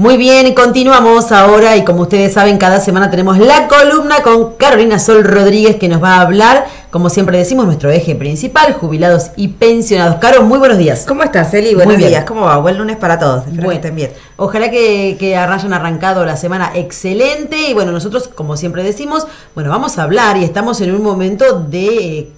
Muy bien, continuamos ahora y como ustedes saben, cada semana tenemos la columna con Carolina Sol Rodríguez que nos va a hablar, como siempre decimos, nuestro eje principal, jubilados y pensionados. Caro, muy buenos días. ¿Cómo estás, Eli? Buenos días. ¿Cómo va? Buen lunes para todos. Espero que estén bien. Ojalá que, que hayan arrancado la semana excelente y bueno, nosotros, como siempre decimos, bueno, vamos a hablar y estamos en un momento de eh,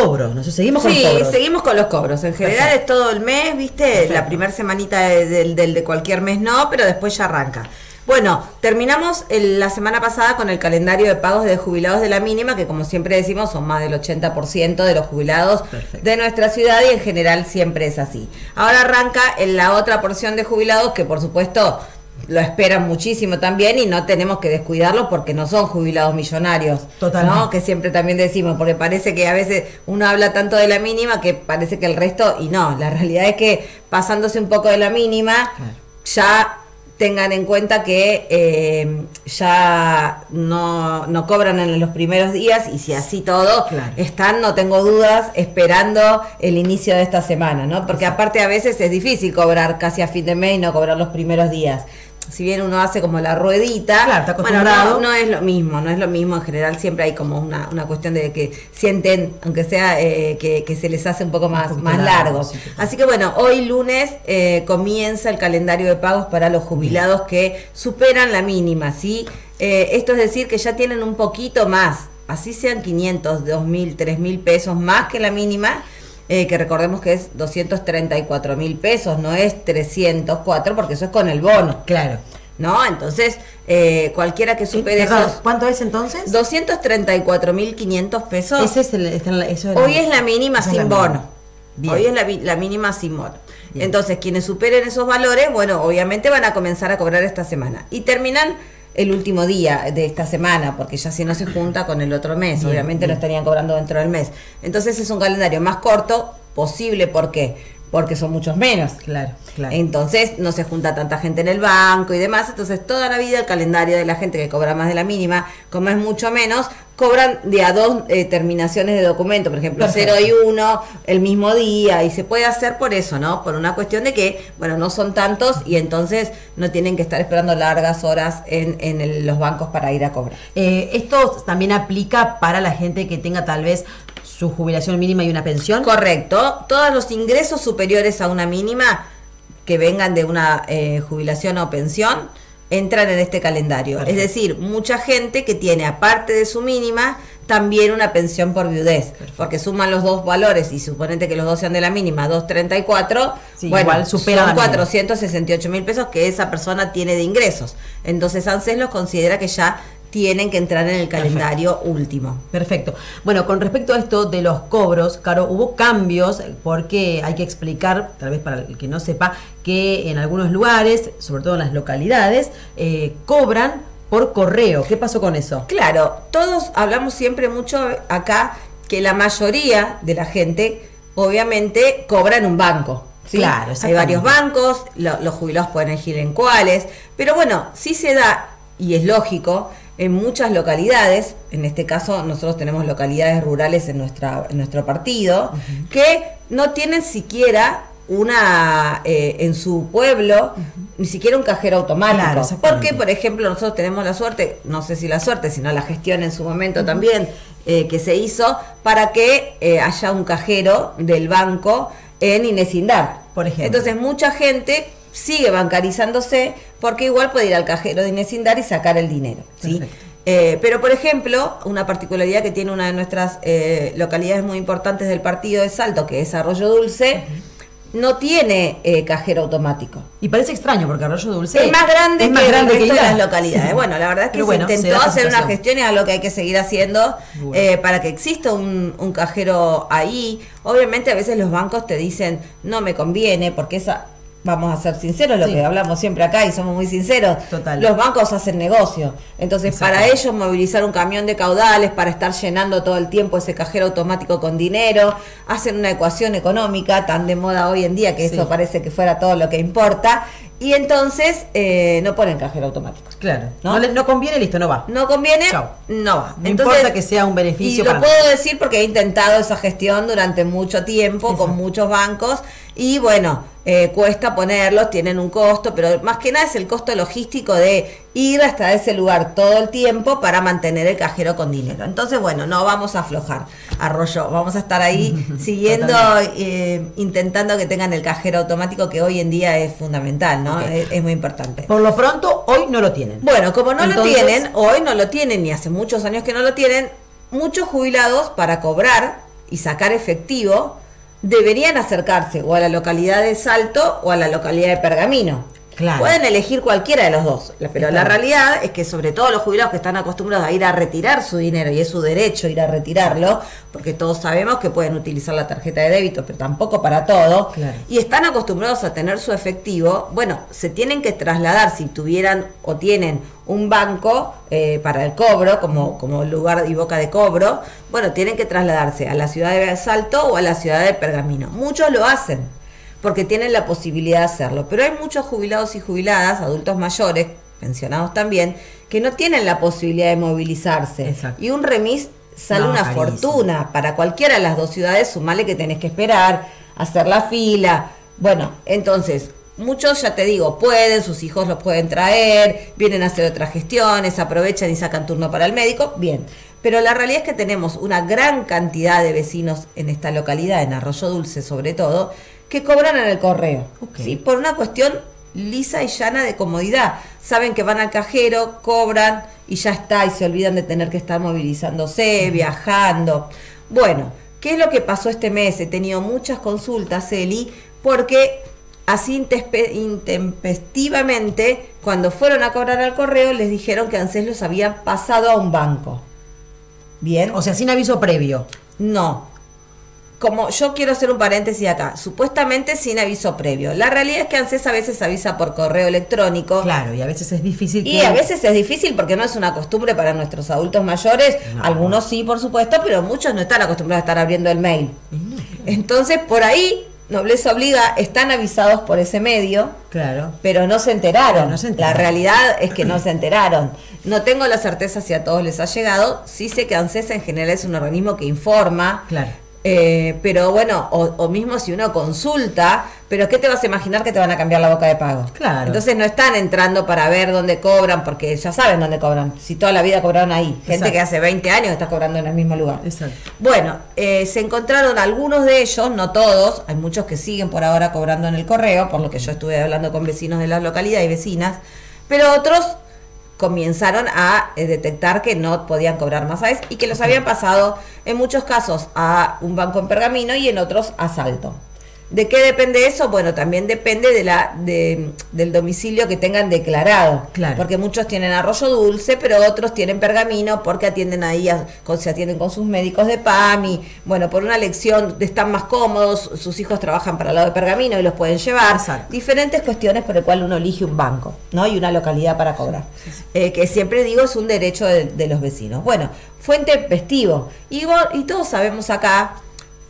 cobros, ¿no? Seguimos con los cobros. seguimos con los cobros. En general es todo el mes, ¿viste? La primera semanita del, de cualquier mes no, pero después ya arranca. Bueno, terminamos la semana pasada con el calendario de pagos de jubilados de la mínima, que como siempre decimos son más del 80% de los jubilados de nuestra ciudad y en general siempre es así. Ahora arranca en la otra porción de jubilados que por supuesto lo esperan muchísimo también y no tenemos que descuidarlos porque no son jubilados millonarios. Totalmente. ¿no? Que siempre también decimos, porque parece que a veces uno habla tanto de la mínima que parece que el resto, y no, la realidad es que pasándose un poco de la mínima, ya tengan en cuenta que eh, ya no, no, cobran en los primeros días y si así todo están, no tengo dudas, esperando el inicio de esta semana, ¿no? Porque aparte a veces es difícil cobrar casi a fin de mes y no cobrar los primeros días si bien uno hace como la ruedita, bueno, no, es lo mismo, no es lo mismo, en general siempre hay como una, una cuestión de que sienten, aunque sea eh, que, se les hace un poco más, más largo. Así que bueno, hoy lunes eh, comienza el calendario de pagos para los jubilados que superan la mínima, ¿sí? Eh, esto es decir que ya tienen un poquito más, así sean 500, 2.000, 3.000 pesos más que la mínima, eh, que recordemos que es 234 mil pesos, no es 304, porque eso es con el bono. Claro. ¿No? Entonces, eh, cualquiera que supere eso ¿Cuánto es entonces? 234 mil 500 pesos. Ese es el, eso Hoy es la mínima sin bono. Hoy es la, la mínima sin bono. Entonces, quienes superen esos valores, bueno, obviamente van a comenzar a cobrar esta semana. Y terminan el último día de esta semana, porque ya si no se junta con el otro mes, obviamente lo estarían cobrando dentro del mes. Entonces es un calendario más corto posible, ¿por qué? Porque son muchos menos. Claro, claro. Entonces no se junta tanta gente en el banco y demás. Entonces toda la vida el calendario de la gente que cobra más de la mínima, como es mucho menos, cobran de a dos eh, terminaciones de documento, por ejemplo, 0 y 1 el mismo día, y se puede hacer por eso, ¿no? Por una cuestión de que, bueno, no son tantos y entonces no tienen que estar esperando largas horas en, en los bancos para ir a cobrar. Eh, ¿Esto también aplica para la gente que tenga tal vez su jubilación mínima y una pensión? Correcto. Todos los ingresos superiores a una mínima que vengan de una eh, jubilación o pensión, entran en este calendario. Es decir, mucha gente que tiene, aparte de su mínima, también una pensión por viudez, porque suman los dos valores y suponete que los dos sean de la mínima, 234, bueno, igual supera son 468 mil pesos que esa persona tiene de ingresos. Entonces ANSES los considera que ya tienen que entrar en el calendario último. Perfecto. Bueno, con respecto a esto de los cobros, Caro, hubo cambios porque hay que explicar, tal vez para el que no sepa, que en algunos lugares, sobre todo en las localidades, eh, cobran por correo. ¿Qué pasó con eso? Claro, todos hablamos siempre mucho acá que la mayoría de la gente obviamente cobra en un banco. Claro, hay varios bancos, los jubilados pueden elegir en cuáles, pero bueno, sí se da, y es lógico, en muchas localidades, en este caso nosotros tenemos localidades rurales en, nuestra, en nuestro partido, que no tienen siquiera una eh, en su pueblo ni siquiera un cajero automático. Porque por ejemplo nosotros tenemos la suerte no sé si la suerte sino la gestión en su momento también eh, que se hizo para que eh, haya un cajero del banco en Inesindar por ejemplo. Entonces mucha gente sigue bancarizándose porque igual puede ir al cajero de Inesindar y sacar el dinero. ¿sí? Eh, pero, por ejemplo, una particularidad que tiene una de nuestras eh, localidades muy importantes del partido de Salto, que es Arroyo Dulce, no tiene eh, cajero automático. Y parece extraño porque Arroyo Dulce es más grande que el resto de las localidades. Bueno, la verdad es que se intentó hacer una gestión y es algo que hay que seguir haciendo para que exista un, un, cajero ahí. Obviamente a veces los bancos te dicen no me conviene porque esa vamos a ser sinceros, lo que hablamos siempre acá y somos muy sinceros, los bancos hacen negocio. Entonces, para ellos movilizar un camión de caudales para estar llenando todo el tiempo ese cajero automático con dinero, hacen una ecuación económica tan de moda hoy en día que eso parece que fuera todo lo que importa. Y entonces eh, no ponen cajero automático. Claro. ¿no? No, conviene, listo, no va. No conviene, no va. No importa que sea un beneficio. Y lo puedo decir porque he intentado esa gestión durante mucho tiempo con muchos bancos. Y bueno, eh, cuesta ponerlos, tienen un costo, pero más que nada es el costo logístico de ir hasta ese lugar todo el tiempo para mantener el cajero con dinero. Entonces, bueno, no vamos a aflojar, arroyo, vamos a estar ahí siguiendo, eh, intentando que tengan el cajero automático, que hoy en día es fundamental, ¿no? Es, muy importante. Por lo pronto, hoy no lo tienen. Bueno, como no lo tienen, hoy no lo tienen, ni hace muchos años que no lo tienen, muchos jubilados para cobrar y sacar efectivo, deberían acercarse o a la localidad de Salto o a la localidad de Pergamino. Pueden elegir cualquiera de los dos, pero la realidad es que sobre todo los jubilados que están acostumbrados a ir a retirar su dinero y es su derecho ir a retirarlo, porque todos sabemos que pueden utilizar la tarjeta de débito, pero tampoco para todo, y están acostumbrados a tener su efectivo, bueno, se tienen que trasladar si tuvieran o tienen un banco eh, para el cobro, como, como lugar y boca de cobro, bueno, tienen que trasladarse a la ciudad de Salto o a la ciudad de Pergamino. Muchos lo hacen porque tienen la posibilidad de hacerlo. Pero hay muchos jubilados y jubiladas, adultos mayores, pensionados también, que no tienen la posibilidad de movilizarse. Y un remis sale una fortuna. Para cualquiera de las dos ciudades, sumale que tenés que esperar, hacer la fila. Bueno, entonces, muchos, ya te digo, pueden, sus hijos los pueden traer, vienen a hacer otras gestiones, aprovechan y sacan turno para el médico, bien. Pero la realidad es que tenemos una gran cantidad de vecinos en esta localidad, en Arroyo Dulce sobre todo, que cobran en el correo. ¿sí? Por una cuestión lisa y llana de comodidad. Saben que van al cajero, cobran y ya está, y se olvidan de tener que estar movilizándose, viajando. Bueno, ¿qué es lo que pasó este mes? He tenido muchas consultas, Eli, porque así intempestivamente, cuando fueron a cobrar al correo, les dijeron que ANSES los había pasado a un banco. Bien. O sea, sin aviso previo. No, como yo quiero hacer un paréntesis acá, supuestamente sin aviso previo. La realidad es que ANSES a veces avisa por correo electrónico. Claro, y a veces es difícil. Y a veces es difícil porque no es una costumbre para nuestros adultos mayores. Algunos sí, por supuesto, pero muchos no están acostumbrados a estar abriendo el mail. Entonces, por ahí, Nobleza Obliga, están avisados por ese medio. Claro. Pero no se enteraron. La realidad es que no se enteraron. No tengo la certeza si a todos les ha llegado. Sí sé que ANSES en general es un organismo que informa. Claro eh, pero bueno, o, mismo si uno consulta, pero ¿qué te vas a imaginar que te van a cambiar la boca de pago? Claro. Entonces no están entrando para ver dónde cobran, porque ya saben dónde cobran. Si toda la vida cobraron ahí. Gente que hace 20 años está cobrando en el mismo lugar. Exacto. Bueno, eh, se encontraron algunos de ellos, no todos, hay muchos que siguen por ahora cobrando en el correo, por lo que yo estuve hablando con vecinos de la localidad y vecinas, pero otros comenzaron a eh, detectar que no podían cobrar más AES y que los habían pasado en muchos casos a un banco en pergamino y en otros a salto. ¿De qué depende eso? Bueno, también depende de la, de, del domicilio que tengan declarado. Claro. Porque muchos tienen arroyo dulce, pero otros tienen pergamino porque atienden ahí, se atienden con sus médicos de PAMI. Bueno, por una elección están más cómodos, sus hijos trabajan para el lado de pergamino y los pueden llevar. Diferentes cuestiones por el cual uno elige un banco, ¿no? Y una localidad para cobrar. Eh, que siempre digo es un derecho de, los vecinos. Bueno, fuente festivo. Y, y todos sabemos acá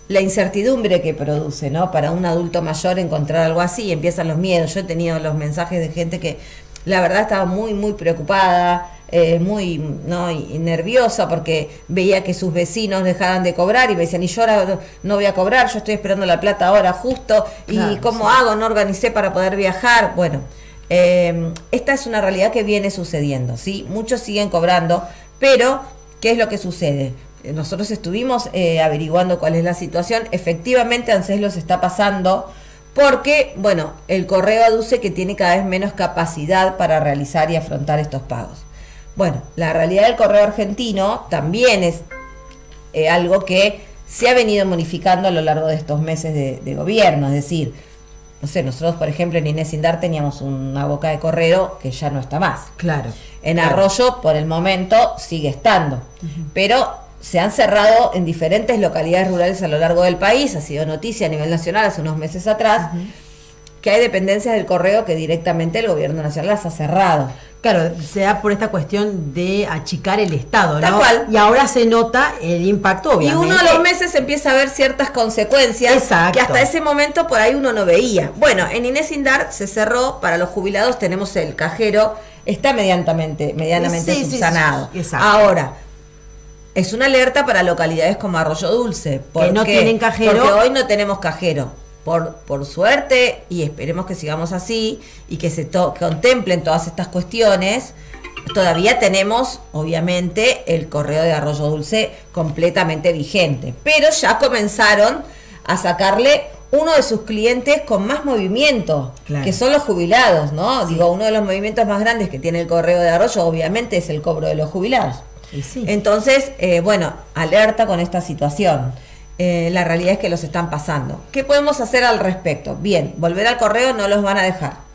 la incertidumbre que produce, ¿no? Para un adulto mayor encontrar algo así, empiezan los miedos. Yo he tenido los mensajes de gente que la verdad estaba muy, muy preocupada, eh, muy ¿no? y nerviosa porque veía que sus vecinos dejaban de cobrar y me decían, y yo ahora no voy a cobrar, yo estoy esperando la plata ahora justo, y cómo hago, no organicé para poder viajar. Bueno, eh, esta es una realidad que viene sucediendo, ¿sí? Muchos siguen cobrando, pero ¿qué es lo que sucede? Nosotros estuvimos eh, averiguando cuál es la situación. Efectivamente, ANSES los está pasando porque, bueno, el correo aduce que tiene cada vez menos capacidad para realizar y afrontar estos pagos. Bueno, la realidad del correo argentino también es eh, algo que se ha venido modificando a lo largo de estos meses de, gobierno, es decir, no sé, nosotros, por ejemplo, en Inés Indar teníamos una boca de correo que ya no está más. Claro. En Arroyo, por el momento, sigue estando. Pero se han cerrado en diferentes localidades rurales a lo largo del país, ha sido noticia a nivel nacional hace unos meses atrás, que hay dependencias del correo que directamente el gobierno nacional las ha cerrado. Claro, se da por esta cuestión de achicar el Estado, ¿no? Cual. Y ahora se nota el impacto, obviamente. Y uno a los meses empieza a ver ciertas consecuencias que hasta ese momento por ahí uno no veía. Bueno, en Inés Indar se cerró, para los jubilados tenemos el cajero, está medianamente, medianamente subsanado. ahora, es una alerta para localidades como Arroyo Dulce. Porque, no tienen cajero. Porque hoy no tenemos cajero. por, por suerte, y esperemos que sigamos así, y que se contemplen todas estas cuestiones, todavía tenemos, obviamente, el correo de Arroyo Dulce completamente vigente. Pero ya comenzaron a sacarle uno de sus clientes con más movimiento, que son los jubilados, ¿no? Digo, uno de los movimientos más grandes que tiene el correo de Arroyo, obviamente, es el cobro de los jubilados. Entonces, eh, bueno, alerta con esta situación. Eh, la realidad es que los están pasando. ¿Qué podemos hacer al respecto? Bien, volver al correo no los van a dejar.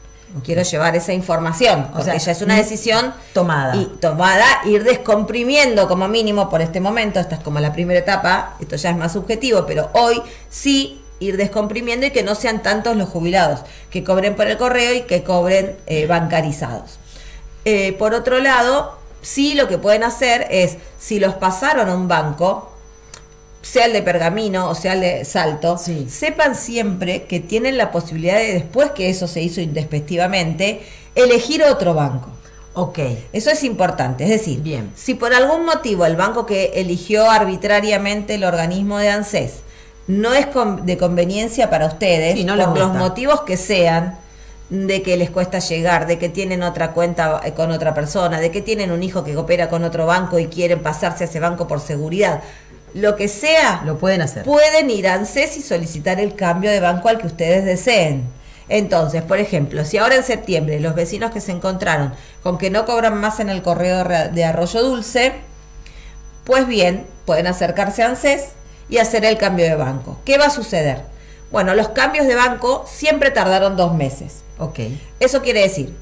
Quiero llevar esa información, o sea, ya es una decisión tomada. Y tomada, ir descomprimiendo como mínimo por este momento, esta es como la primera etapa, esto ya es más subjetivo, pero hoy sí ir descomprimiendo y que no sean tantos los jubilados, que cobren por el correo y que cobren eh, bancarizados. Eh, por otro lado, sí lo que pueden hacer es, si los pasaron a un banco, sea el de pergamino o sea el de salto, sepan siempre que tienen la posibilidad de, después que eso se hizo indespectivamente, elegir otro banco. Ok. Eso es importante. Es decir, Bien. si por algún motivo el banco que eligió arbitrariamente el organismo de ANSES no es de conveniencia para ustedes, por los motivos que sean, de que les cuesta llegar, de que tienen otra cuenta eh, con otra persona, de que tienen un hijo que opera con otro banco y quieren pasarse a ese banco por seguridad lo que sea, lo pueden hacer. Pueden ir a ANSES y solicitar el cambio de banco al que ustedes deseen. Entonces, por ejemplo, si ahora en septiembre los vecinos que se encontraron con que no cobran más en el correo de Arroyo Dulce, pues bien, pueden acercarse a ANSES y hacer el cambio de banco. ¿Qué va a suceder? Bueno, los cambios de banco siempre tardaron dos meses. Ok. Eso quiere decir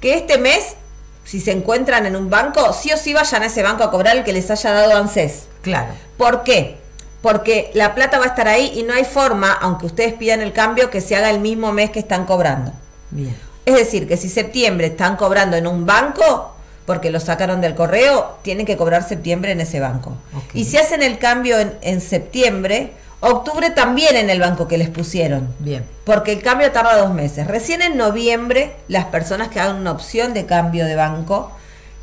que este mes, si se encuentran en un banco, sí o sí vayan a ese banco a cobrar el que les haya dado ANSES. Claro. ¿Por qué? Porque la plata va a estar ahí y no hay forma, aunque ustedes pidan el cambio, que se haga el mismo mes que están cobrando. Bien. Es decir, que si septiembre están cobrando en un banco, porque lo sacaron del correo, tienen que cobrar septiembre en ese banco. Y si hacen el cambio en, en, septiembre, octubre también en el banco que les pusieron. Bien. Porque el cambio tarda dos meses. Recién en noviembre, las personas que hagan una opción de cambio de banco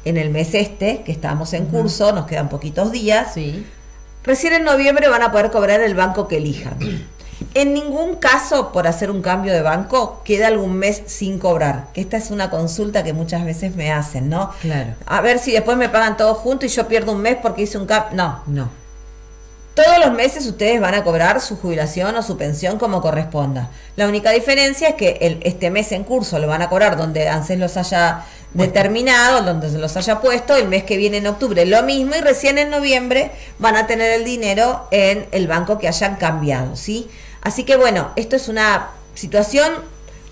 en el mes este, que estamos en curso, nos quedan poquitos días. Sí. Recién en noviembre van a poder cobrar el banco que elijan. En ningún caso, por hacer un cambio de banco, queda algún mes sin cobrar. Que esta es una consulta que muchas veces me hacen, ¿no? Claro. A ver si después me pagan todo junto y yo pierdo un mes porque hice un cambio. No. No. Todos los meses ustedes van a cobrar su jubilación o su pensión como corresponda. La única diferencia es que el, este mes en curso lo van a cobrar donde ANSES los haya determinado, donde se los haya puesto, el mes que viene en octubre lo mismo y recién en noviembre van a tener el dinero en el banco que hayan cambiado, ¿sí? Así que bueno, esto es una situación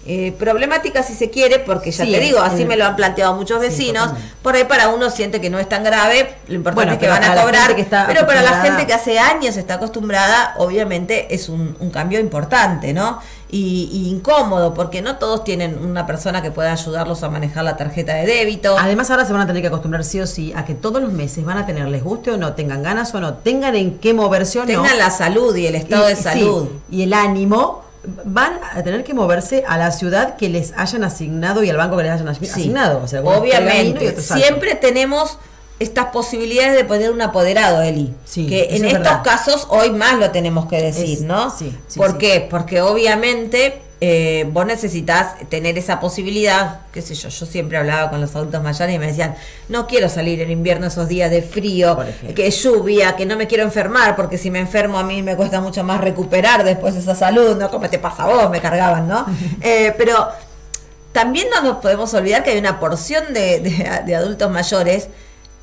eh, problemática si se quiere, porque ya te digo, así me lo han planteado muchos vecinos, por ahí para uno siente que no es tan grave, lo importante es que van a cobrar, pero para la gente que hace años está acostumbrada, obviamente es un, cambio importante, ¿no? Y, incómodo, porque no todos tienen una persona que pueda ayudarlos a manejar la tarjeta de débito. Además ahora se van a tener que acostumbrar sí o sí a que todos los meses van a tener, les guste o no, tengan ganas o no, tengan en qué moverse o no. Tengan la salud y el estado de salud. y el ánimo van a tener que moverse a la ciudad que les hayan asignado y al banco que les hayan asignado. obviamente, siempre tenemos estas posibilidades de poner un apoderado, Eli. que en estos casos hoy más lo tenemos que decir, ¿no? ¿Por qué? Porque obviamente eh, vos necesitas tener esa posibilidad, qué sé yo, yo siempre hablaba con los adultos mayores y me decían, no quiero salir en invierno esos días de frío, que lluvia, que no me quiero enfermar, porque si me enfermo a mí me cuesta mucho más recuperar después esa salud, ¿no? Como te pasa a vos, me cargaban, ¿no? Eh, pero también no nos podemos olvidar que hay una porción de, de adultos mayores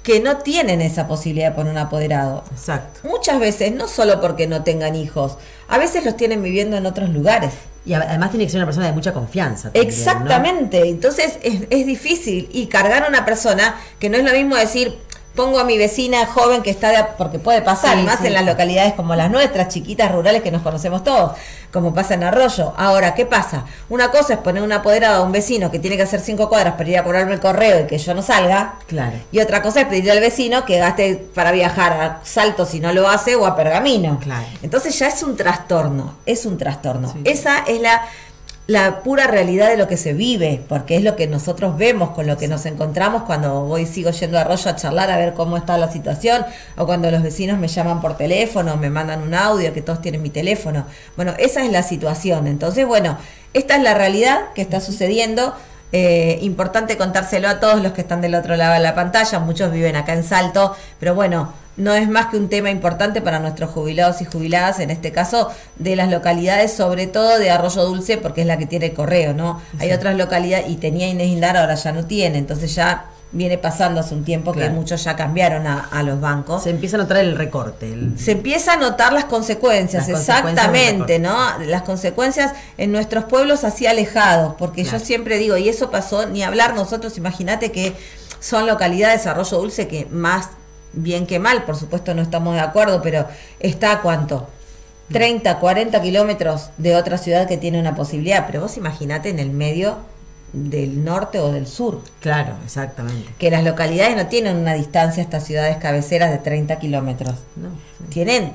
que no tienen esa posibilidad de poner un apoderado. Exacto. Muchas veces, no solo porque no tengan hijos, a veces los tienen viviendo en otros lugares. Y además tiene que ser una persona de mucha confianza. Exactamente, entonces es, es, difícil. Y cargar a una persona, que no es lo mismo decir, pongo a mi vecina joven que está, de, porque puede pasar, más en las localidades como las nuestras, chiquitas, rurales, que nos conocemos todos, como pasa en Arroyo. Ahora, ¿qué pasa? Una cosa es poner un apoderado a un vecino que tiene que hacer cinco cuadras para ir a cobrarme el correo y que yo no salga. Claro. Y otra cosa es pedirle al vecino que gaste para viajar a Salto si no lo hace o a Pergamino. Claro. Entonces ya es un trastorno, es un trastorno. Esa es la la pura realidad de lo que se vive, porque es lo que nosotros vemos, con lo que nos encontramos cuando voy sigo yendo a Arroyo a charlar a ver cómo está la situación, o cuando los vecinos me llaman por teléfono, me mandan un audio, que todos tienen mi teléfono. Bueno, esa es la situación. Entonces, bueno, esta es la realidad que está sucediendo. Eh, importante contárselo a todos los que están del otro lado de la pantalla, muchos viven acá en Salto, pero bueno, no es más que un tema importante para nuestros jubilados y jubiladas, en este caso de las localidades, sobre todo de Arroyo Dulce, porque es la que tiene correo, ¿no? Hay otras localidades, y tenía Inés Indar, ahora ya no tiene, entonces ya viene pasando hace un tiempo que muchos ya cambiaron a, los bancos. Se empieza a notar el recorte. Se empieza a notar las consecuencias, exactamente, ¿no? Las consecuencias en nuestros pueblos así alejados, porque yo siempre digo, y eso pasó, ni hablar nosotros, imagínate que son localidades, Arroyo Dulce, que más bien que mal, por supuesto no estamos de acuerdo, pero está a cuánto? 30, 40 kilómetros de otra ciudad que tiene una posibilidad, pero vos imaginate en el medio del norte o del sur. Claro, exactamente. Que las localidades no tienen una distancia a estas ciudades cabeceras de 30 kilómetros. No, Tienen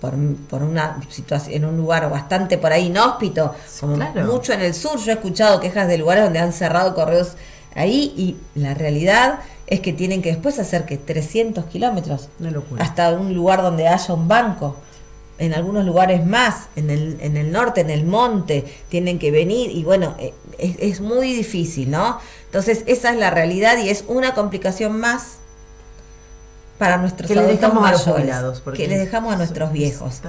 por, por, una situación, en un lugar bastante por ahí inhóspito, como mucho en el sur. Yo he escuchado quejas de lugares donde han cerrado correos ahí y la realidad es que tienen que después hacer que 300 kilómetros hasta un lugar donde haya un banco. En algunos lugares más, en el, en el norte, en el monte, tienen que venir y bueno, eh, es, muy difícil, ¿no? Entonces esa es la realidad y es una complicación más para nuestros que adultos dejamos mayores, que les dejamos a nuestros viejos.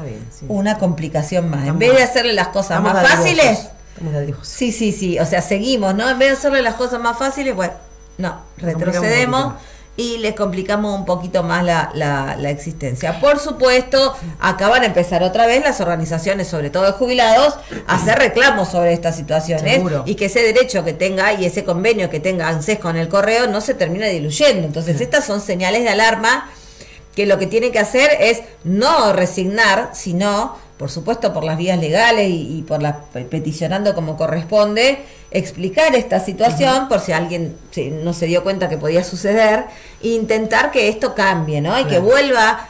Una complicación más. en vez de hacerle las cosas más fáciles, sí, sí, sí, o sea, seguimos, ¿no? En vez de hacerle las cosas más fáciles, bueno, no, retrocedemos y les complicamos un poquito más la, la, existencia. Por supuesto, acaban de empezar otra vez las organizaciones, sobre todo de jubilados, a hacer reclamos sobre estas situaciones y que ese derecho que tenga y ese convenio que tenga ANSES con el correo no se termine diluyendo. Entonces, estas son señales de alarma que lo que tienen que hacer es no resignar, sino por supuesto por las vías legales y, por la peticionando como corresponde, explicar esta situación por si alguien no se dio cuenta que podía suceder, e intentar que esto cambie, ¿no? Y que vuelva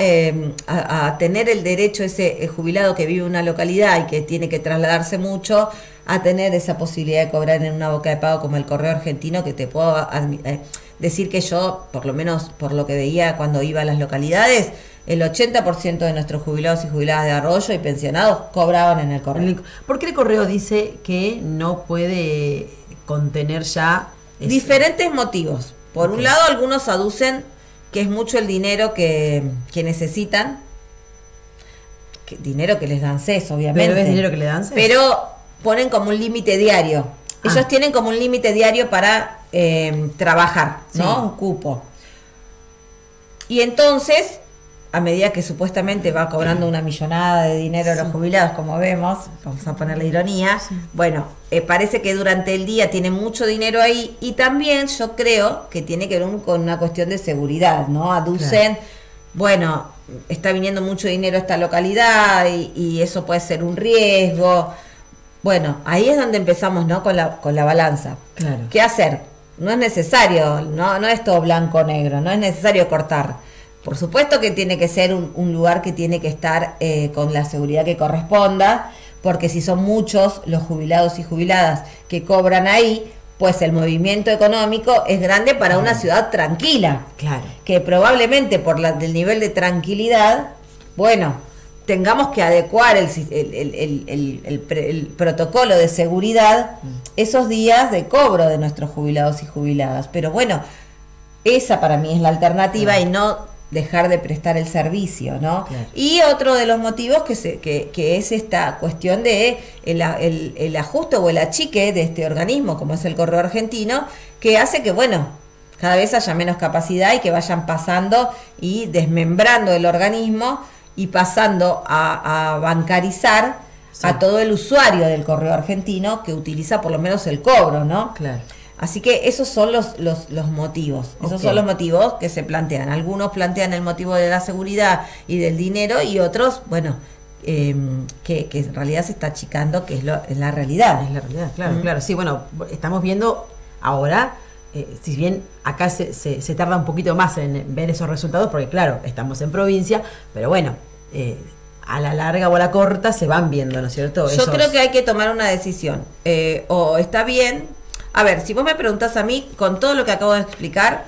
em, a, a, tener el derecho ese jubilado que vive en una localidad y que tiene que trasladarse mucho, a tener esa posibilidad de cobrar en una boca de pago como el correo argentino, que te puedo eh, decir que yo, por lo menos por lo que veía cuando iba a las localidades, el 80% de nuestros jubilados y jubiladas de arroyo y pensionados cobraban en el correo. ¿Por qué el correo dice que no puede contener ya... Diferentes motivos. Por un lado, algunos aducen que es mucho el dinero que, necesitan. dinero que les dan CES, obviamente. Pero es dinero que le dan CES. Pero ponen como un límite diario. Ellos ah. tienen como un límite diario para eh, trabajar, ¿no? Un cupo. Y entonces a medida que supuestamente va cobrando una millonada de dinero a los jubilados, como vemos, vamos a ponerle ironía, bueno, eh, parece que durante el día tiene mucho dinero ahí y también yo creo que tiene que ver con una cuestión de seguridad, ¿no? Aducen, bueno, está viniendo mucho dinero a esta localidad y, eso puede ser un riesgo. Bueno, ahí es donde empezamos, ¿no? Con la, con la balanza. Claro. ¿Qué hacer? No es necesario, no, no es todo blanco o negro, no es necesario cortar por supuesto que tiene que ser un, lugar que tiene que estar eh, con la seguridad que corresponda, porque si son muchos los jubilados y jubiladas que cobran ahí, pues el movimiento económico es grande para una ciudad tranquila. Claro. Que probablemente por la, del nivel de tranquilidad, bueno, tengamos que adecuar el, el, protocolo de seguridad mm. esos días de cobro de nuestros jubilados y jubiladas. Pero bueno, esa para mí es la alternativa y no dejar de prestar el servicio, ¿no? Y otro de los motivos que, se, que, que es esta cuestión de el, el, ajuste o el achique de este organismo, como es el correo argentino, que hace que, bueno, cada vez haya menos capacidad y que vayan pasando y desmembrando el organismo y pasando a, bancarizar a todo el usuario del correo argentino que utiliza por lo menos el cobro, ¿no? Claro. Así que esos son los, los, los motivos, esos son los motivos que se plantean. Algunos plantean el motivo de la seguridad y del dinero y otros, bueno, em, que, que, en realidad se está achicando, que es, lo, es la realidad. Es la realidad, claro, claro. Sí, bueno, estamos viendo ahora, eh, si bien acá se, se, se, tarda un poquito más en ver esos resultados, porque claro, estamos en provincia, pero bueno, eh, a la larga o a la corta se van viendo, ¿no es cierto? Yo creo que hay que tomar una decisión. Eh, o está bien. A ver, si vos me preguntás a mí, con todo lo que acabo de explicar,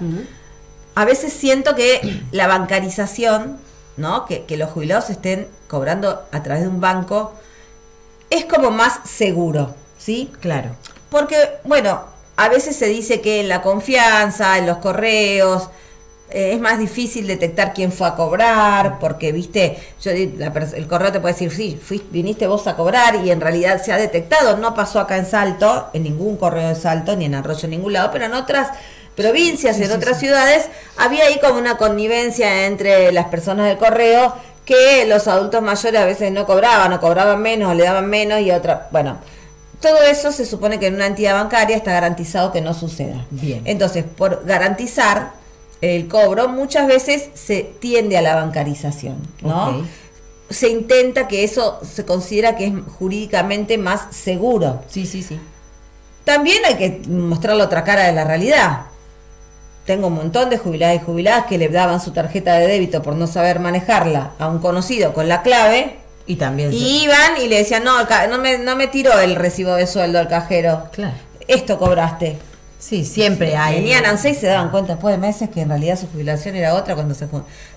a veces siento que la bancarización, ¿no? Que, que los jubilados estén cobrando a través de un banco, es como más seguro, ¿sí? Claro. Porque, bueno, a veces se dice que en la confianza, en los correos, eh, es más difícil detectar quién fue a cobrar, porque, viste, yo, el correo te puede decir, sí, viniste vos a cobrar y en realidad se ha detectado, no pasó acá en Salto, en ningún correo de Salto, ni en Arroyo, en ningún lado, pero en otras provincias, en otras ciudades, había ahí como una connivencia entre las personas del correo que los adultos mayores a veces no cobraban, o cobraban menos, o le daban menos y otra, bueno. Todo eso se supone que en una entidad bancaria está garantizado que no suceda. Bien. Entonces, por garantizar, el cobro, muchas veces se tiende a la bancarización, ¿no? Se intenta que eso se considera que es jurídicamente más seguro. Sí, sí, sí. También hay que mostrar la otra cara de la realidad. Tengo un montón de jubiladas y jubiladas que le daban su tarjeta de débito por no saber manejarla a un conocido con la clave. Y también. Y iban y le decían, no, no me, no me tiró el recibo de sueldo al cajero. Claro. Esto cobraste. Sí, siempre hay. Venían a y se daban cuenta después de meses que en realidad su jubilación era otra cuando se,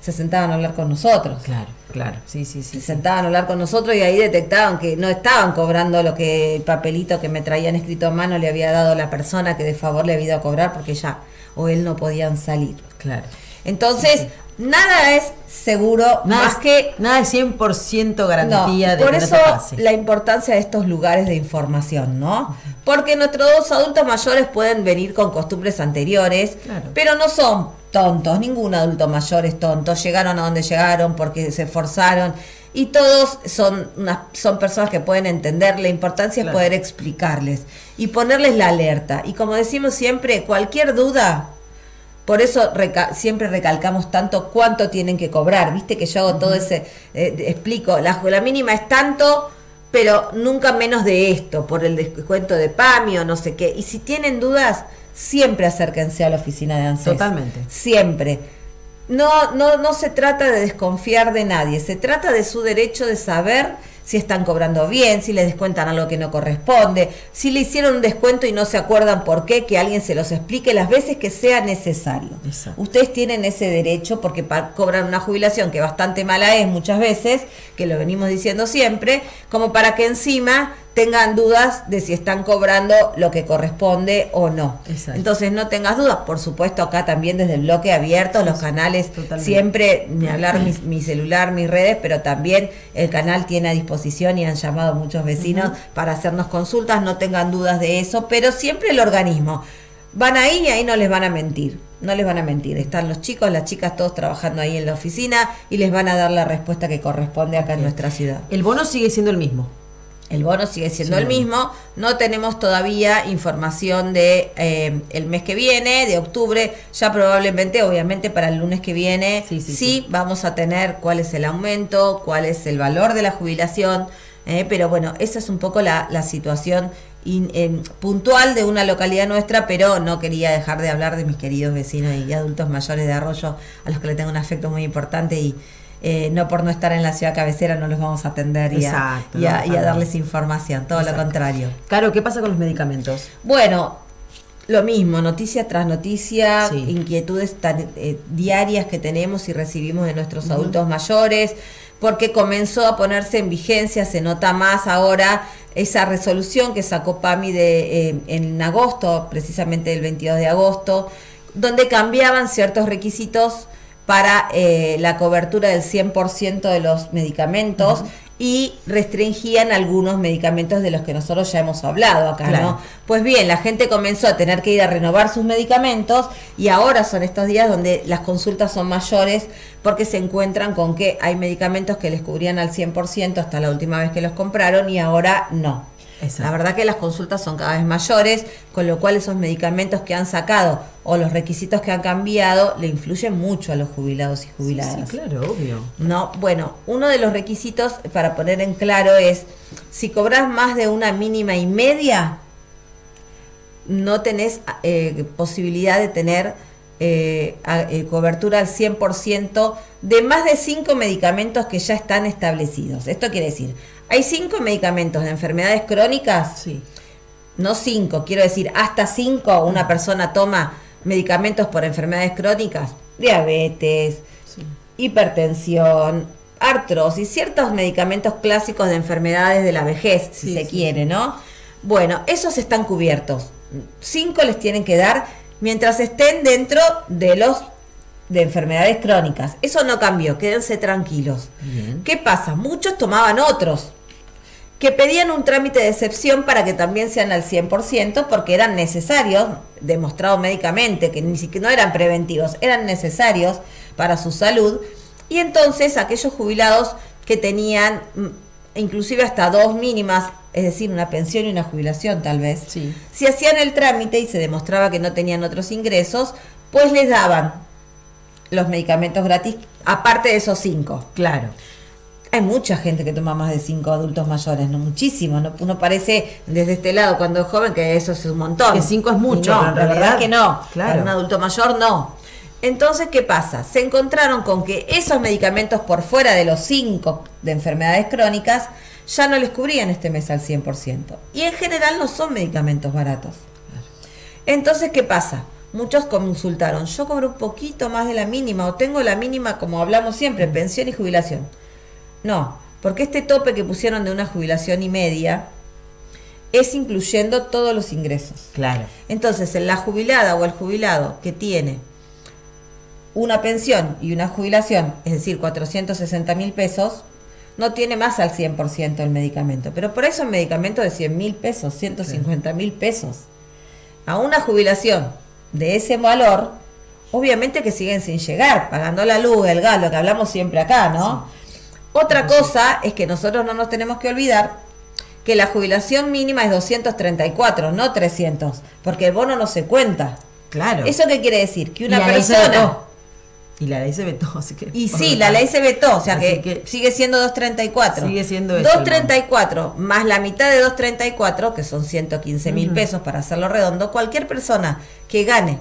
se sentaban a hablar con nosotros. Claro, claro, sí, sí, sí. Se sentaban a hablar con nosotros y ahí detectaban que no estaban cobrando lo que el papelito que me traían escrito a mano le había dado la persona que de favor le había ido a cobrar porque ya o él no podían salir. Claro. Entonces, nada es seguro nada más que nada es 100% garantía de por que eso no te pase. la importancia de estos lugares de información no porque nuestros adultos mayores pueden venir con costumbres anteriores Claro. pero no son tontos ningún adulto mayor es tonto llegaron a donde llegaron porque se esforzaron y todos son unas, son personas que pueden entender la importancia Claro. es poder explicarles y ponerles la alerta y como decimos siempre cualquier duda por eso reca- siempre recalcamos tanto cuánto tienen que cobrar. Viste que yo hago todo ese, eh, explico, la, la mínima es tanto, pero nunca menos de esto, por el descuento de PAMI o no sé qué. Y si tienen dudas, siempre acérquense a la oficina de ANSES. Totalmente. Siempre. No, no, no se trata de desconfiar de nadie, se trata de su derecho de saber si están cobrando bien, si les descuentan algo que no corresponde, si le hicieron un descuento y no se acuerdan por qué, que alguien se los explique las veces que sea necesario. Exacto. Ustedes tienen ese derecho porque cobran una jubilación que bastante mala es muchas veces, que lo venimos diciendo siempre, como para que encima tengan dudas de si están cobrando lo que corresponde o no. Exacto. Entonces no tengas dudas, por supuesto acá también desde el bloque abierto, los canales totalmente. siempre, ni hablar mi, mi celular, mis redes, pero también el canal tiene a disposición y han llamado muchos vecinos para hacernos consultas, no tengan dudas de eso, pero siempre el organismo. Van ahí y ahí no les van a mentir, no les van a mentir. Están los chicos, las chicas, todos trabajando ahí en la oficina y les van a dar la respuesta que corresponde acá en nuestra ciudad. El bono sigue siendo el mismo. El bono sigue siendo Sí. el mismo. No tenemos todavía información de eh, el mes que viene, de octubre. Ya probablemente, obviamente, para el lunes que viene, Sí, sí, sí. vamos a tener cuál es el aumento, cuál es el valor de la jubilación. eh, pero bueno, esa es un poco la, la situación in- puntual de una localidad nuestra, pero no quería dejar de hablar de mis queridos vecinos y adultos mayores de Arroyo, a los que le tengo un afecto muy importante y eh, no por no estar en la ciudad cabecera no los vamos a atender y a, Exacto, y a- no, y a para darles información, todo Exacto. lo contrario. Caro, ¿qué pasa con los medicamentos? Bueno, lo mismo, noticia tras noticia, Sí. inquietudes tan, eh, diarias que tenemos y recibimos de nuestros adultos mayores, porque comenzó a ponerse en vigencia, se nota más ahora esa resolución que sacó PAMI de, eh, en agosto, precisamente el 22 de agosto, donde cambiaban ciertos requisitos para eh, la cobertura del 100% de los medicamentos y restringían algunos medicamentos de los que nosotros ya hemos hablado acá, Claro. ¿no? Pues bien, la gente comenzó a tener que ir a renovar sus medicamentos y ahora son estos días donde las consultas son mayores porque se encuentran con que hay medicamentos que les cubrían al 100% hasta la última vez que los compraron y ahora no. Exacto. La verdad que las consultas son cada vez mayores, con lo cual esos medicamentos que han sacado o los requisitos que han cambiado le influyen mucho a los jubilados y jubiladas. Sí, claro, obvio. No, bueno, uno de los requisitos para poner en claro es si cobras más de una mínima y media, no tenés eh, posibilidad de tener eh, eh, cobertura al 100% de más de 5 medicamentos que ya están establecidos. Esto quiere decir, hay 5 medicamentos de enfermedades crónicas, Sí. no 5, quiero decir, hasta 5 una persona toma medicamentos por enfermedades crónicas, diabetes, Sí. hipertensión, artrosis, ciertos medicamentos clásicos de enfermedades de la vejez, si Sí, se sí. quiere, ¿no? Bueno, esos están cubiertos. Cinco les tienen que dar mientras estén dentro de los de enfermedades crónicas. Eso no cambió, quédense tranquilos. Bien. ¿Qué pasa? Muchos tomaban otros que pedían un trámite de excepción para que también sean al 100% porque eran necesarios, demostrado médicamente, que ni siquiera no eran preventivos, eran necesarios para su salud. Y entonces aquellos jubilados que tenían mm, inclusive hasta dos mínimas, es decir, una pensión y una jubilación tal vez, Sí. si hacían el trámite y se demostraba que no tenían otros ingresos, pues les daban los medicamentos gratis aparte de esos cinco. Claro. Hay mucha gente que toma más de cinco adultos mayores, no muchísimo. No, uno parece desde este lado cuando es joven que eso es un montón. Que cinco es mucho, no, pero en verdad que no. Claro. Para un adulto mayor no. Entonces, ¿qué pasa? Se encontraron con que esos medicamentos por fuera de los cinco de enfermedades crónicas ya no les cubrían este mes al 100%. Y en general no son medicamentos baratos. Entonces, ¿qué pasa? Muchos consultaron, yo cobro un poquito más de la mínima o tengo la mínima, como hablamos siempre, pensión y jubilación. No, porque este tope que pusieron de una jubilación y media es incluyendo todos los ingresos. Claro. Entonces, en la jubilada o el jubilado que tiene una pensión y una jubilación, es decir, 460 mil pesos, no tiene más al 100% el medicamento. Pero por eso un medicamento de 100 mil pesos, 150 mil pesos. A una jubilación de ese valor, obviamente que siguen sin llegar, pagando la luz, el gas, lo que hablamos siempre acá, ¿no? Otra cosa es que nosotros no nos tenemos que olvidar que la jubilación mínima es 234, no 300, porque el bono no se cuenta. Claro. ¿Eso qué quiere decir? Que Y una se persona... Y la ley se vetó, así que. Y sí, la ley se vetó, o sea que, que- sigue siendo 234. Sigue siendo eso, 234 más la mitad de 234, que son 115 mil pesos para hacerlo redondo, cualquier persona que gane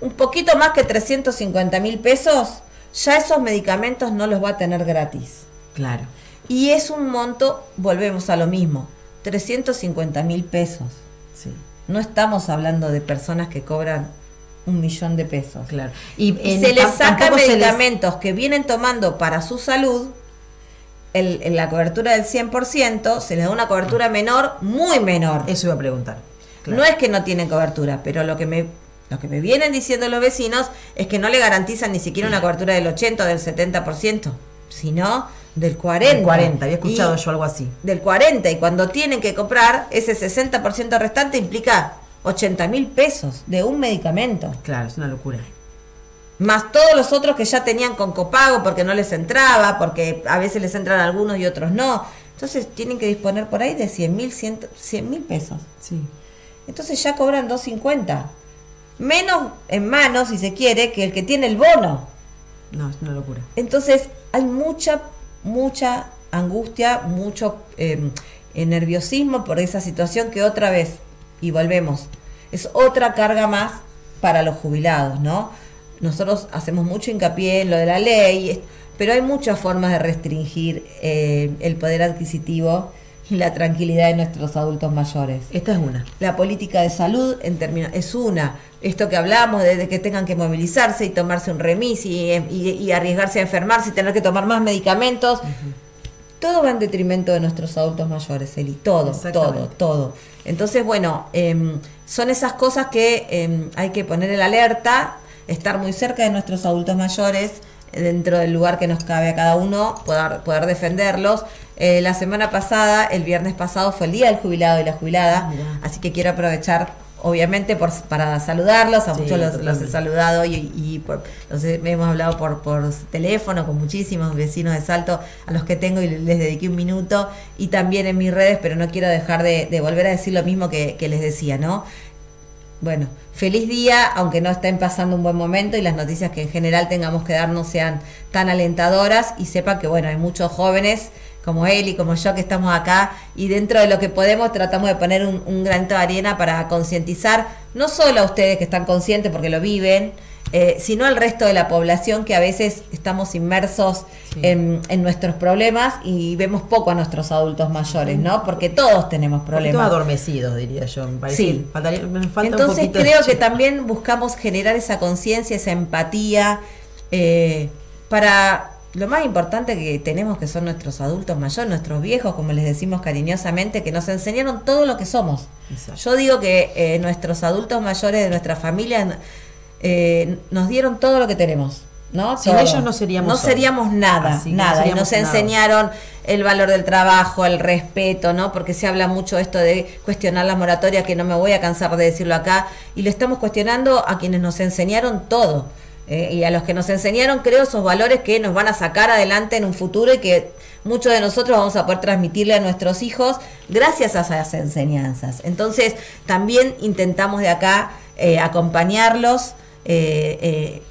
un poquito más que 350 mil pesos, ya esos medicamentos no los va a tener gratis. Claro. Y es un monto, volvemos a lo mismo, 350 mil pesos. Sí. No estamos hablando de personas que cobran un millón de pesos. Claro. Y, se les saca les- medicamentos que vienen tomando para su salud, el- en la cobertura del 100%, se les da una cobertura menor, muy menor. Eso iba a preguntar. Claro. No es que no tienen cobertura, pero lo que me lo que me vienen diciendo los vecinos es que no le garantizan ni siquiera una cobertura del 80 o del 70%, sino del 40. El 40, había escuchado Y- yo algo así. del 40 y cuando tienen que comprar ese 60% restante implica 80 mil pesos de un medicamento Claro, es una locura. más todos los otros que ya tenían con copago porque no les entraba, porque a veces les entran algunos y otros no. Entonces tienen que disponer por ahí de 100 mil 100 mil pesos. Sí. Entonces ya cobran 250. Menos en mano, si se quiere, que el que tiene el bono. No, es una locura. Entonces hay mucha, mucha angustia, mucho eh, eh, nerviosismo por esa situación que otra vez, y volvemos, es otra carga más para los jubilados, ¿no? Nosotros hacemos mucho hincapié en lo de la ley, pero hay muchas formas de restringir eh, el poder adquisitivo y la tranquilidad de nuestros adultos mayores. Esta es una. La política de salud en términos es una. Esto que hablamos de, de que tengan que movilizarse y tomarse un remis y, y- y arriesgarse a enfermarse y tener que tomar más medicamentos. Todo va en detrimento de nuestros adultos mayores, Eli. Todo, todo, todo. Entonces, bueno, em, son esas cosas que em, hay que poner el alerta, estar muy cerca de nuestros adultos mayores, eh, dentro del lugar que nos cabe a cada uno, poder, poder defenderlos. Eh, la semana pasada, el viernes pasado, fue el Día del Jubilado y la Jubilada, Mirá. así que quiero aprovechar, obviamente, por, para saludarlos, a Sí, muchos los, los he saludado y, y por- los he- hemos hablado por, por teléfono con muchísimos vecinos de Salto a los que tengo y les dediqué un minuto y también en mis redes, pero no quiero dejar de, de volver a decir lo mismo que, que les decía, ¿no? Bueno, feliz día, aunque no estén pasando un buen momento y las noticias que en general tengamos que dar no sean tan alentadoras y sepa que, bueno, hay muchos jóvenes como él y como yo que estamos acá y dentro de lo que podemos tratamos de poner un, un granito de arena para concientizar no solo a ustedes que están conscientes porque lo viven, eh, sino el resto de la población que a veces estamos inmersos en, nuestros problemas y vemos poco a nuestros adultos mayores, ¿no? Porque todos tenemos problemas. adormecidos, diría yo, me parece. Sí. Entonces creo que también buscamos generar esa conciencia, esa empatía, eh, para lo más importante que tenemos que son nuestros adultos mayores, nuestros viejos, como les decimos cariñosamente, que nos enseñaron todo lo que somos. Yo digo que eh, nuestros adultos mayores de nuestra familia eh, nos dieron todo lo que tenemos. ¿no? Sin ellos no seríamos no seríamos nada, nada. y nos enseñaron el valor del trabajo, el respeto, ¿no? Porque se habla mucho esto de cuestionar la moratoria, que no me voy a cansar de decirlo acá, y lo estamos cuestionando a quienes nos enseñaron todo. Eh, y a los que nos enseñaron, creo, esos valores que nos van a sacar adelante en un futuro y que muchos de nosotros vamos a poder transmitirle a nuestros hijos gracias a esas enseñanzas. Entonces, también intentamos de acá eh, acompañarlos. Eh,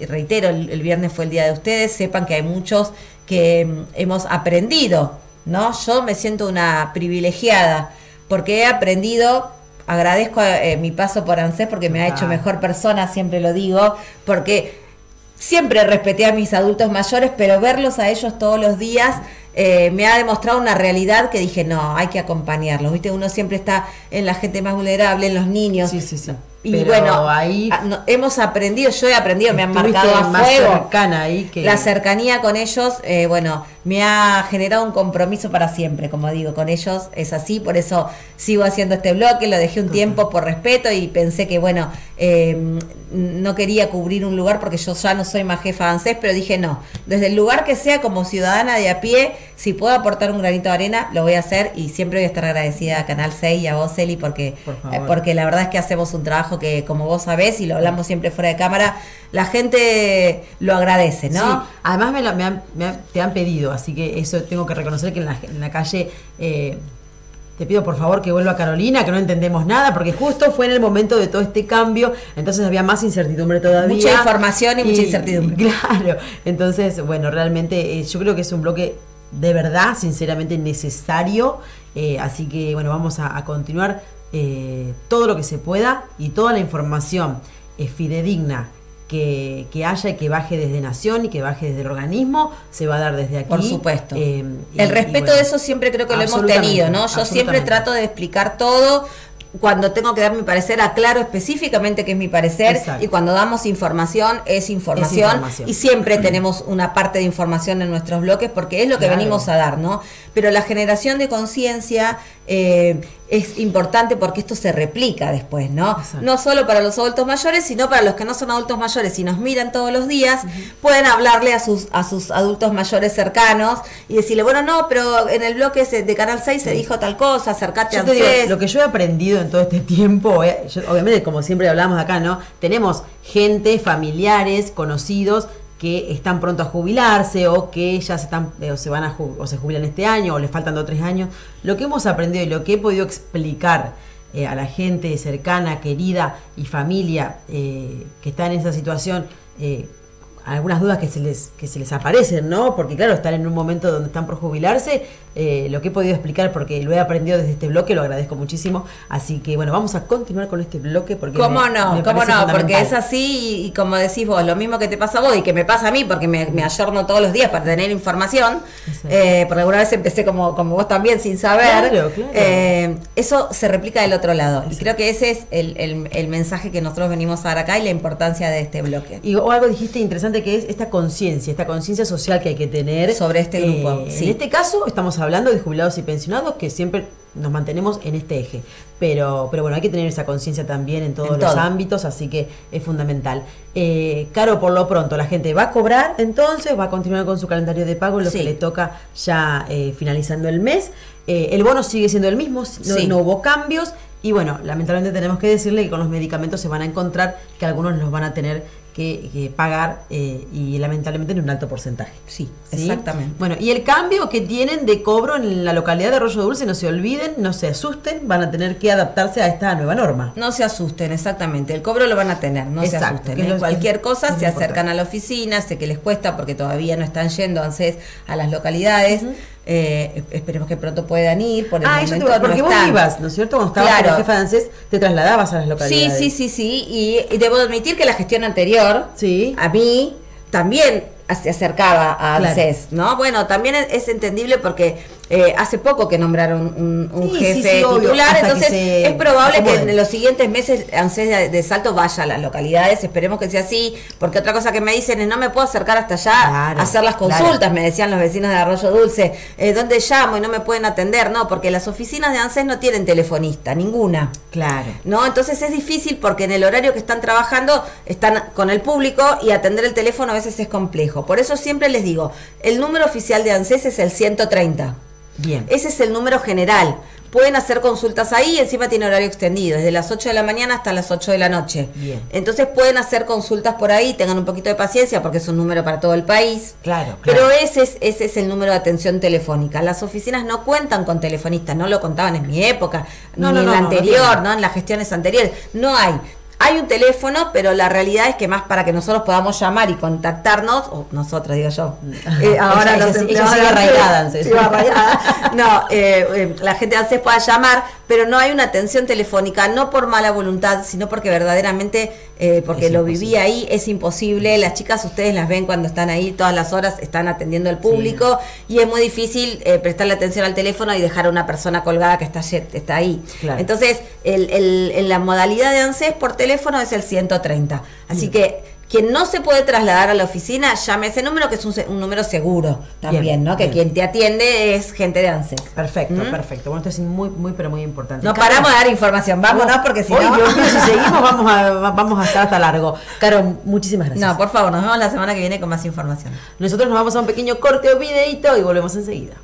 reitero, el, viernes fue el día de ustedes, sepan que hay muchos que mm, hemos aprendido, ¿no? Yo me siento una privilegiada porque he aprendido agradezco eh, mi paso por ANSES porque me ha hecho mejor persona, siempre lo digo, porque siempre respeté a mis adultos mayores, pero verlos a ellos todos los días eh, me ha demostrado una realidad que dije, no, hay que acompañarlos, ¿viste? Uno siempre está en la gente más vulnerable, en los niños. Sí, sí, sí. Y bueno, ahí hemos aprendido, yo he aprendido, me han marcado a fuego. Cercana ahí que... La cercanía con ellos, eh, bueno, me ha generado un compromiso para siempre, como digo, con ellos es así, por eso sigo haciendo este bloque, lo dejé un tiempo por respeto y pensé que, bueno, eh, no quería cubrir un lugar porque yo ya no soy más jefa ANSES, pero dije no, desde el lugar que sea como ciudadana de a pie, si puedo aportar un granito de arena, lo voy a hacer y siempre voy a estar agradecida a Canal 6 y a vos, Eli, porque, eh, porque la verdad es que hacemos un trabajo que, como vos sabés, y lo hablamos siempre fuera de cámara, la gente lo agradece, ¿no? Sí. Además me, han, te han pedido, así que eso tengo que reconocer que en la, calle... Eh, te pido por favor que vuelva Carolina, que no entendemos nada, porque justo fue en el momento de todo este cambio, entonces había más incertidumbre todavía. Mucha información y, mucha incertidumbre. Claro, entonces, bueno, realmente eh, yo creo que es un bloque de verdad, sinceramente necesario, eh, así que bueno, vamos a continuar todo lo que se pueda y toda la información es fidedigna que, haya y que baje desde Nación y que baje desde el organismo, se va a dar desde aquí. Por supuesto. Eh, el respeto de eso siempre creo que lo hemos tenido, ¿no? Yo siempre trato de explicar todo cuando tengo que dar mi parecer, aclaro específicamente qué es mi parecer y cuando damos información es información, y siempre tenemos una parte de información en nuestros bloques porque es lo que venimos a dar, ¿no? Pero la generación de conciencia eh, es importante porque esto se replica después, ¿no? No solo para los adultos mayores, sino para los que no son adultos mayores. Y nos miran todos los días, pueden hablarle a sus, a sus adultos mayores cercanos y decirle, bueno, no, pero en el bloque de Canal 6 se dijo tal cosa, acércate a Lo que yo he aprendido en todo este tiempo, eh, obviamente como siempre hablamos acá, ¿no? Tenemos gente, familiares, conocidos, que están pronto a jubilarse o que ya se están eh, o se van a o se jubilan este año o les faltan dos o tres años. Lo que hemos aprendido y lo que he podido explicar eh, a la gente cercana, querida y familia eh, que está en esa situación algunas dudas que se les que se les aparecen, ¿no? Porque claro, están en un momento donde están por jubilarse, eh, lo que he podido explicar porque lo he aprendido desde este bloque, lo agradezco muchísimo. Así que bueno, vamos a continuar con este bloque porque ¿Cómo no? ¿Cómo no? Porque es así y, como decís vos, lo mismo que te pasa a vos y que me pasa a mí porque me, me ayorno todos los días para tener información, eh, porque alguna vez empecé como, como vos también sin saber. Claro, eh, eso se replica del otro lado. Y creo que ese es el, el, el mensaje que nosotros venimos a dar acá y la importancia de este bloque. Y o algo dijiste interesante que es esta conciencia, esta conciencia social que hay que tener sobre este grupo. En este caso estamos hablando de jubilados y pensionados que siempre nos mantenemos en este eje. Pero, pero bueno, hay que tener esa conciencia también en todos los ámbitos, así que es fundamental. Eh, Caro, por lo pronto, la gente va a cobrar, entonces va a continuar con su calendario de pago, lo que le toca ya eh, finalizando el mes. Eh, el bono sigue siendo el mismo, no, hubo cambios. Y bueno, lamentablemente tenemos que decirle que con los medicamentos se van a encontrar que algunos los van a tener que, pagar eh, y lamentablemente en un alto porcentaje. Sí, exactamente. Bueno, y el cambio que tienen de cobro en la localidad de Arroyo Dulce, no se olviden, no se asusten, van a tener que adaptarse a esta nueva norma. No se asusten, exactamente. El cobro lo van a tener, no se asusten. ¿eh? Cualquier cosa, se acercan a la oficina, sé que les cuesta porque todavía no están yendo a las localidades Eh, esperemos que pronto puedan ir. Por el Ah, eso te no porque vos ibas, ¿no es cierto? Cuando estabas Claro. de ANSES, te trasladabas a las Sí, localidades. sí, sí, sí. Y, y debo admitir que la gestión anterior, Sí. a mí, también se acercaba a Claro. ANSES, ¿no? Bueno, también es entendible porque eh, hace poco que nombraron un, un Sí, sí, jefe sí, obvio, titular, entonces se es probable que en los siguientes meses ANSES de, Salto vaya a las localidades, esperemos que sea así, porque otra cosa que me dicen es no me puedo acercar hasta allá Claro, a hacer las claro. consultas, me decían los vecinos de Arroyo Dulce, eh, ¿dónde llamo y no me pueden atender? No, porque las oficinas de ANSES no tienen telefonista, ninguna. Claro. ¿no? Entonces es difícil porque en el horario que están trabajando están con el público y atender el teléfono a veces es complejo. Por eso siempre les digo, el número oficial de ANSES es el 130. Bien. Ese es el número general. Pueden hacer consultas ahí, encima tiene horario extendido, desde las 8 de la mañana hasta las 8 de la noche. Bien. Entonces pueden hacer consultas por ahí, tengan un poquito de paciencia porque es un número para todo el país. Claro, Pero claro. ese es, ese es el número de atención telefónica. Las oficinas no cuentan con telefonistas, no lo contaban en mi época, No, ni no, en no, la anterior. ¿no? En las gestiones anteriores. No hay. Hay un teléfono, pero la realidad es que más para que nosotros podamos llamar y contactarnos, o nosotros digo yo, eh, ahora Ella- los ella arraigada, ANSES. sigo arraigada. No, eh, eh, la gente de ANSES pueda llamar, pero no hay una atención telefónica, no por mala voluntad, sino porque verdaderamente, eh, porque Es lo imposible. viví ahí, es imposible. Las chicas, ustedes las ven cuando están ahí, todas las horas están atendiendo al público y es muy difícil eh, prestarle atención al teléfono y dejar a una persona colgada que está, está ahí. Claro. Entonces, el, el- en la modalidad de ANSES por teléfono es el 130. Así que quien no se puede trasladar a la oficina, llame ese número, que es un, un número seguro también, Bien, ¿no? Que bien. quien te atiende es gente de ANSES. Perfecto, ¿Mm? perfecto. Bueno, esto es muy, muy, pero muy importante. No Caro, paramos de dar información, vámonos porque si Hoy, no... Dios mío, si seguimos, vamos a, vamos a estar hasta largo. Caro, muchísimas gracias. No, por favor, nos vemos la semana que viene con más información. Nosotros nos vamos a un pequeño corte o videito y volvemos enseguida.